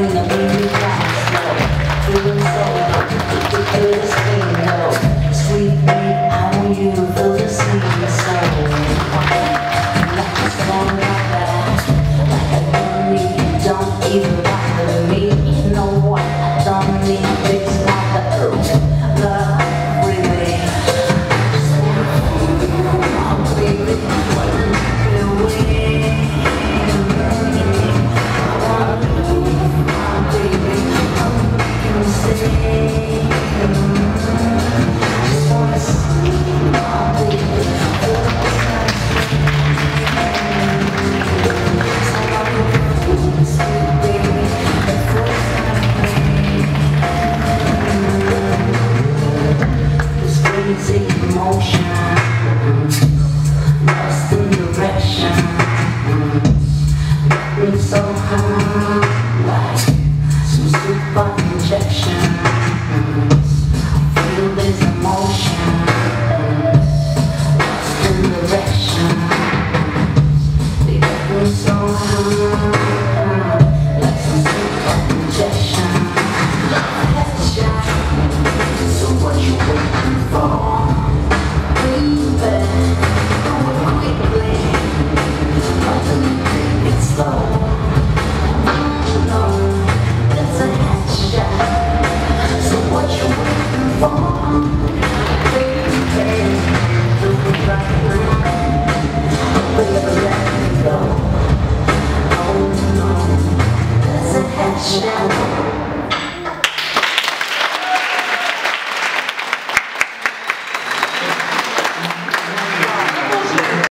너무너무 emotion,